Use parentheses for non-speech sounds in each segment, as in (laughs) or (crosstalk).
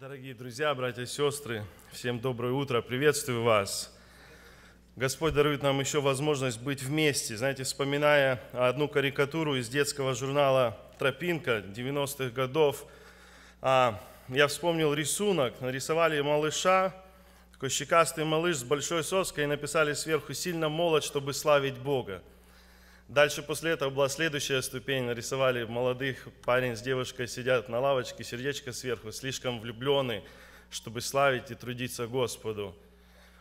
Дорогие друзья, братья и сестры, всем доброе утро, приветствую вас. Господь дарует нам еще возможность быть вместе. Знаете, вспоминая одну карикатуру из детского журнала «Тропинка» 90-х годов, а, я вспомнил рисунок. Нарисовали малыша, такой щекастый малыш с большой соской, и написали сверху «Сильно молод, чтобы славить Бога». Дальше после этого была следующая ступень. Нарисовали молодых, парень с девушкой сидят на лавочке, сердечко сверху, слишком влюбленный, чтобы славить и трудиться Господу.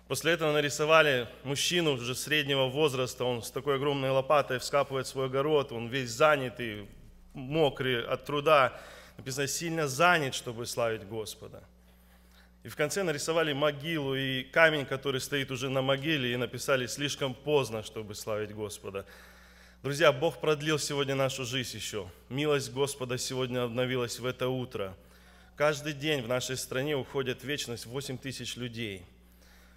После этого нарисовали мужчину уже среднего возраста, он с такой огромной лопатой вскапывает свой огород, он весь занятый, мокрый от труда. Написано, сильно занят, чтобы славить Господа. И в конце нарисовали могилу и камень, который стоит уже на могиле, и написали, слишком поздно, чтобы славить Господа. Друзья, Бог продлил сегодня нашу жизнь еще. Милость Господа сегодня обновилась в это утро. Каждый день в нашей стране уходит в вечность 8 тысяч людей.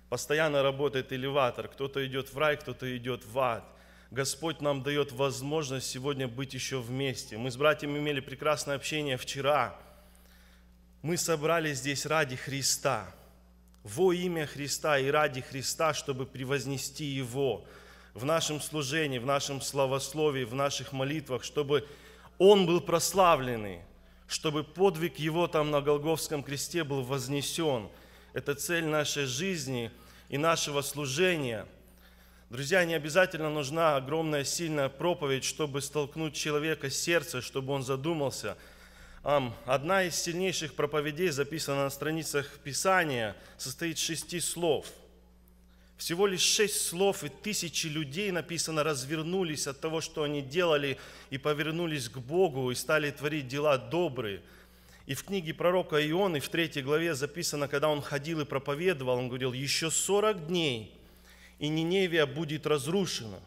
Постоянно работает элеватор. Кто-то идет в рай, кто-то идет в ад. Господь нам дает возможность сегодня быть еще вместе. Мы с братьями имели прекрасное общение вчера. Мы собрались здесь ради Христа, во имя Христа и ради Христа, чтобы превознести Его – в нашем служении, в нашем славословии, в наших молитвах, чтобы Он был прославленный, чтобы подвиг Его там на Голговском кресте был вознесен. Это цель нашей жизни и нашего служения. Друзья, не обязательно нужна огромная сильная проповедь, чтобы столкнуть человека с сердца, чтобы он задумался. Одна из сильнейших проповедей, записана на страницах Писания, состоит из шести слов – всего лишь шесть слов, и тысячи людей, написано, развернулись от того, что они делали, и повернулись к Богу, и стали творить дела добрые. И в книге пророка Ионы в третьей главе записано, когда он ходил и проповедовал, он говорил, еще сорок дней, и Ниневия будет разрушена.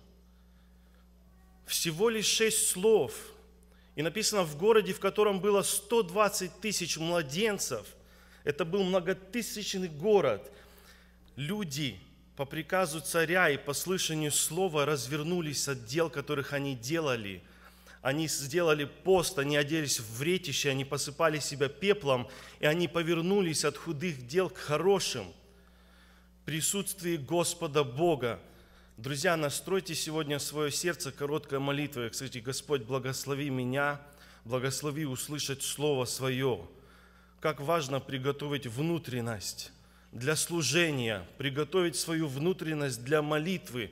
Всего лишь шесть слов. И написано, в городе, в котором было 120 тысяч младенцев, это был многотысячный город, люди по приказу царя и по слышанию слова развернулись от дел, которых они делали. Они сделали пост, они оделись в вретище, они посыпали себя пеплом, и они повернулись от худых дел к хорошим. Присутствие Господа Бога. Друзья, настройте сегодня свое сердце короткой молитвой. Кстати, Господь, благослови меня, благослови услышать Слово Свое. Как важно приготовить внутренность для служения, приготовить свою внутренность для молитвы.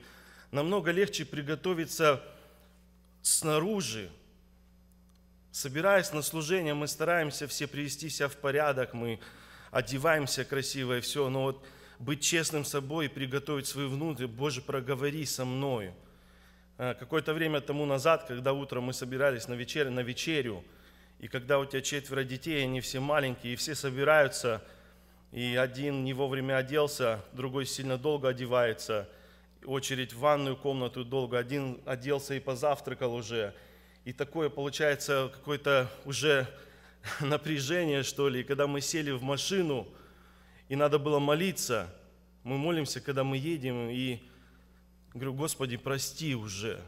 Намного легче приготовиться снаружи. Собираясь на служение, мы стараемся все привести себя в порядок, мы одеваемся красиво и все, но вот быть честным собой и приготовить свою внутрь, Боже, проговори со мною. А, какое-то время тому назад, когда утром мы собирались на вечерю, на вечерю, и когда у тебя четверо детей, они все маленькие, и все собираются – и один не вовремя оделся, другой сильно долго одевается, очередь в ванную комнату долго, один оделся и позавтракал уже. И такое получается какое-то уже (laughs) напряжение, что ли. И когда мы сели в машину, и надо было молиться, мы молимся, когда мы едем, и говорю, Господи, прости уже.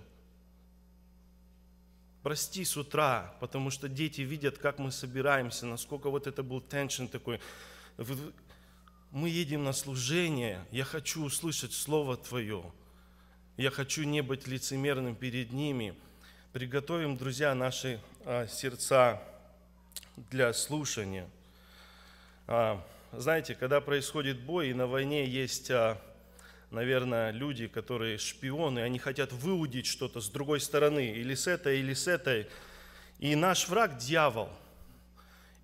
Прости с утра, потому что дети видят, как мы собираемся, насколько вот это был теншн такой мы едем на служение, я хочу услышать Слово Твое, я хочу не быть лицемерным перед ними. Приготовим, друзья, наши а, сердца для слушания. А, знаете, когда происходит бой, и на войне есть, а, наверное, люди, которые шпионы, они хотят выудить что-то с другой стороны, или с этой, или с этой. И наш враг – дьявол –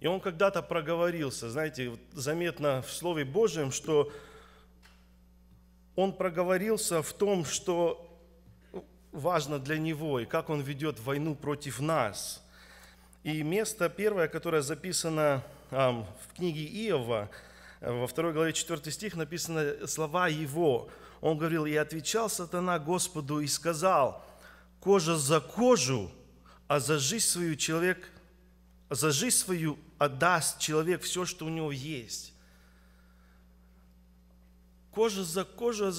и он когда-то проговорился, знаете, заметно в Слове Божьем, что он проговорился в том, что важно для него и как он ведет войну против нас. И место первое, которое записано в книге Иова, во второй главе 4 стих написано слова его. Он говорил, «И отвечал сатана Господу и сказал, кожа за кожу, а за жизнь свою человек, за жизнь свою отдаст человек все, что у него есть. Кожа за кожу,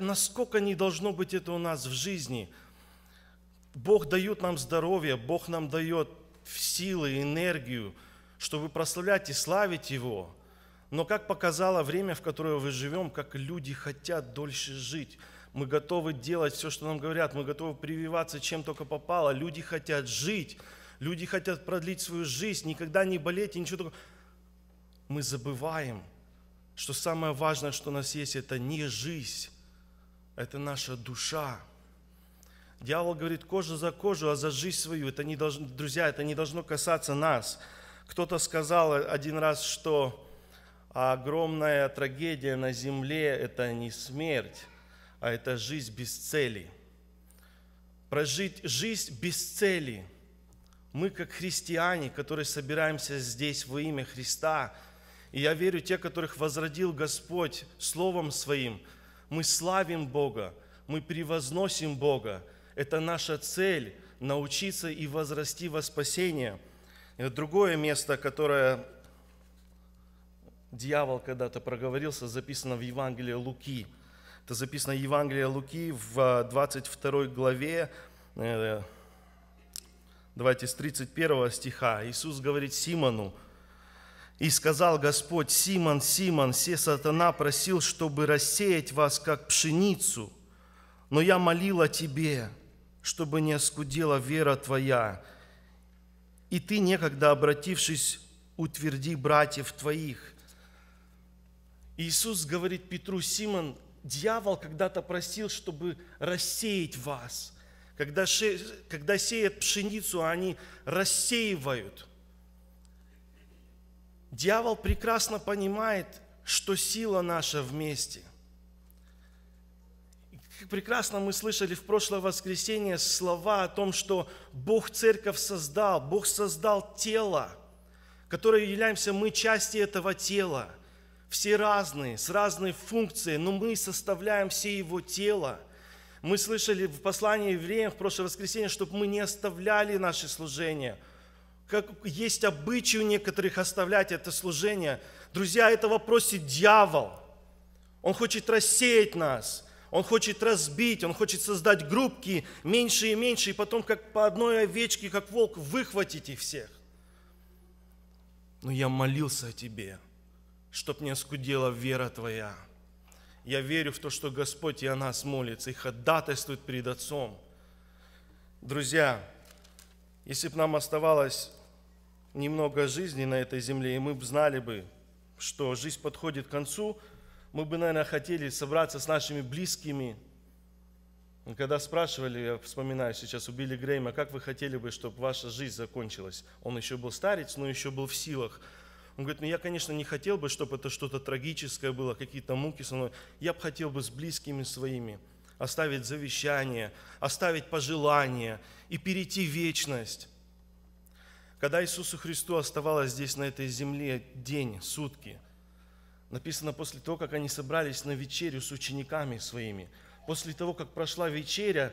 насколько не должно быть это у нас в жизни. Бог дает нам здоровье, Бог нам дает силы, энергию, чтобы прославлять и славить Его. Но как показало время, в которое мы живем, как люди хотят дольше жить. Мы готовы делать все, что нам говорят, мы готовы прививаться, чем только попало. Люди хотят жить, люди хотят продлить свою жизнь, никогда не болеть и ничего такого. Мы забываем, что самое важное, что у нас есть, это не жизнь, это наша душа. Дьявол говорит, кожа за кожу, а за жизнь свою. Это не должно, друзья, это не должно касаться нас. Кто-то сказал один раз, что огромная трагедия на земле – это не смерть, а это жизнь без цели. Прожить жизнь без цели. Мы, как христиане, которые собираемся здесь во имя Христа, и я верю, те, которых возродил Господь Словом Своим, мы славим Бога, мы превозносим Бога. Это наша цель – научиться и возрасти во спасение. И другое место, которое дьявол когда-то проговорился, записано в Евангелии Луки. Это записано в Евангелии Луки в 22 главе, э, давайте с 31 стиха. Иисус говорит Симону, и сказал Господь, Симон, Симон, все сатана просил, чтобы рассеять вас, как пшеницу, но я молил о тебе, чтобы не оскудела вера твоя, и ты, некогда обратившись, утверди братьев твоих. Иисус говорит Петру, Симон, дьявол когда-то просил, чтобы рассеять вас. Когда, ше, когда сеют пшеницу, они рассеивают – Дьявол прекрасно понимает, что сила наша вместе. Как прекрасно мы слышали в прошлое воскресенье слова о том, что Бог церковь создал, Бог создал тело, которое являемся мы части этого тела. Все разные, с разной функцией, но мы составляем все его тело. Мы слышали в послании евреям в прошлое воскресенье, чтобы мы не оставляли наши служения – как есть обычай у некоторых оставлять это служение. Друзья, этого просит дьявол. Он хочет рассеять нас, он хочет разбить, он хочет создать группки меньше и меньше, и потом как по одной овечке, как волк, выхватить их всех. Но я молился о тебе, чтоб не оскудела вера твоя. Я верю в то, что Господь и о нас молится, и ходатайствует перед Отцом. Друзья, если бы нам оставалось немного жизни на этой земле, и мы бы знали бы, что жизнь подходит к концу, мы бы, наверное, хотели собраться с нашими близкими. Когда спрашивали, я вспоминаю сейчас у Билли Грейма, как вы хотели бы, чтобы ваша жизнь закончилась? Он еще был старец, но еще был в силах. Он говорит, ну я, конечно, не хотел бы, чтобы это что-то трагическое было, какие-то муки со мной. Я бы хотел бы с близкими своими оставить завещание, оставить пожелания и перейти в вечность. Когда Иисусу Христу оставалось здесь, на этой земле, день, сутки, написано после того, как они собрались на вечерю с учениками своими, после того, как прошла вечеря,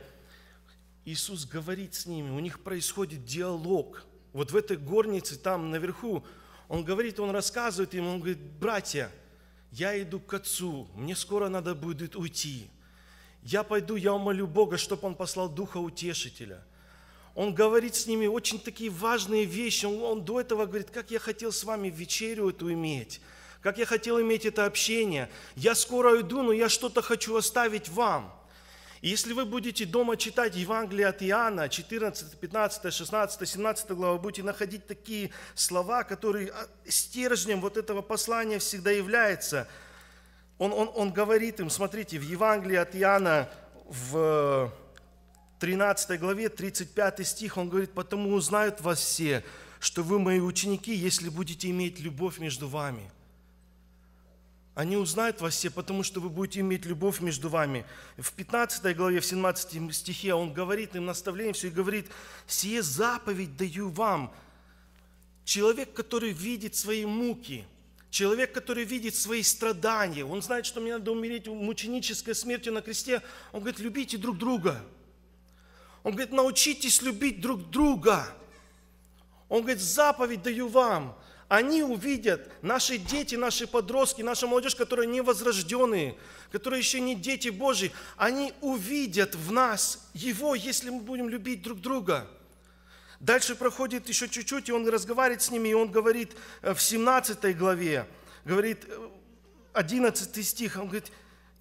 Иисус говорит с ними, у них происходит диалог. Вот в этой горнице, там наверху, Он говорит, Он рассказывает им, Он говорит, братья, я иду к Отцу, мне скоро надо будет уйти. Я пойду, я умолю Бога, чтобы Он послал Духа Утешителя – он говорит с ними очень такие важные вещи. Он, он до этого говорит, как я хотел с вами вечерю эту иметь, как я хотел иметь это общение. Я скоро уйду, но я что-то хочу оставить вам. И если вы будете дома читать Евангелие от Иоанна, 14, 15, 16, 17 глава, будете находить такие слова, которые а, стержнем вот этого послания всегда являются. Он, он, он говорит им, смотрите, в Евангелии от Иоанна в 13 главе, 35 стих, он говорит, «Потому узнают вас все, что вы мои ученики, если будете иметь любовь между вами». Они узнают вас все, потому что вы будете иметь любовь между вами. В 15 главе, в 17 стихе он говорит им наставление все и говорит, «Сие заповедь даю вам». Человек, который видит свои муки, человек, который видит свои страдания, он знает, что мне надо умереть мученической смертью на кресте, он говорит, любите друг друга – он говорит, научитесь любить друг друга. Он говорит, заповедь даю вам. Они увидят, наши дети, наши подростки, наша молодежь, которые не возрожденные, которые еще не дети Божьи, они увидят в нас Его, если мы будем любить друг друга. Дальше проходит еще чуть-чуть, и он разговаривает с ними, и он говорит э, в 17 главе, говорит, 11 э, стих, он говорит,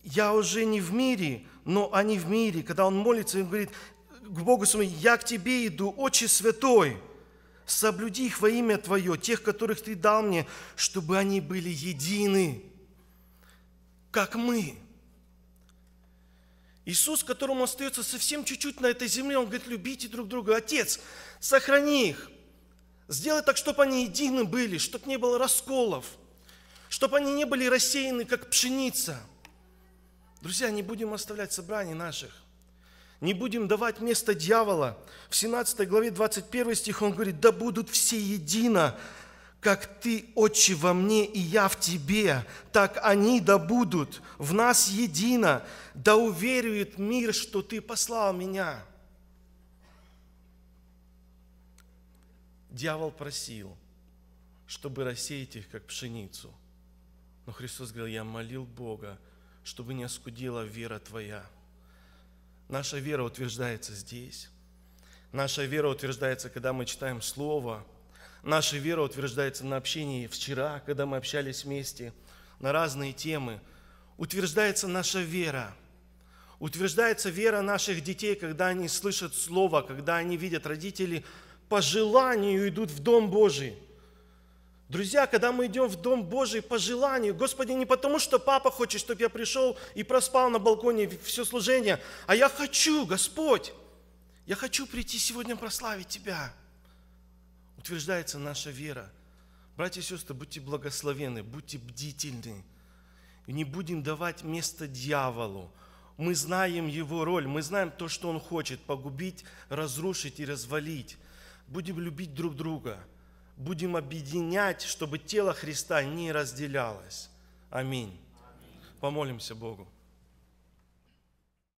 я уже не в мире, но они в мире. Когда он молится, он говорит к Богу своему, я к тебе иду, Отче Святой, соблюди их во имя Твое, тех, которых Ты дал мне, чтобы они были едины, как мы. Иисус, которому остается совсем чуть-чуть на этой земле, Он говорит, любите друг друга. Отец, сохрани их. Сделай так, чтобы они едины были, чтобы не было расколов, чтобы они не были рассеяны, как пшеница. Друзья, не будем оставлять собраний наших. Не будем давать место дьявола. В 17 главе 21 стих он говорит, да будут все едино, как Ты, Отче, во мне и я в Тебе, так они да будут в нас едино, да уверует мир, что Ты послал меня. Дьявол просил, чтобы рассеять их, как пшеницу. Но Христос говорил, я молил Бога, чтобы не оскудела вера твоя. Наша вера утверждается здесь. Наша вера утверждается, когда мы читаем Слово – Наша вера утверждается на общении вчера, когда мы общались вместе на разные темы. Утверждается наша вера. Утверждается вера наших детей, когда они слышат Слово, когда они видят родителей, по желанию идут в Дом Божий. Друзья, когда мы идем в Дом Божий по желанию, Господи, не потому, что папа хочет, чтобы я пришел и проспал на балконе все служение, а я хочу, Господь, я хочу прийти сегодня прославить Тебя утверждается наша вера. Братья и сестры, будьте благословены, будьте бдительны. Не будем давать место дьяволу. Мы знаем его роль, мы знаем то, что он хочет погубить, разрушить и развалить. Будем любить друг друга. Будем объединять, чтобы тело Христа не разделялось. Аминь. Помолимся Богу.